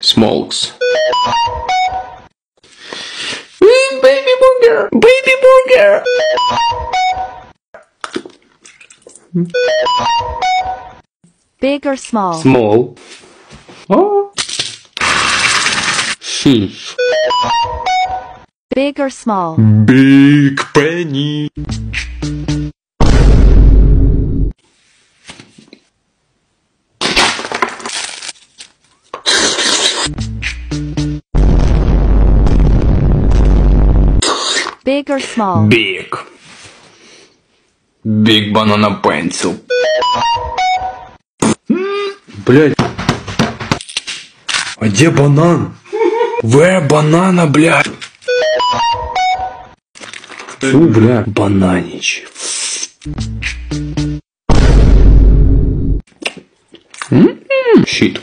Smokes. Baby burger! Baby burger! Big or small? Small. Oh. Hmm. Big or small? Big Big or small? Big. Big banana pencil. Блять. А где банан? Where банана, блядь? Фу, бля, бананич. Щит.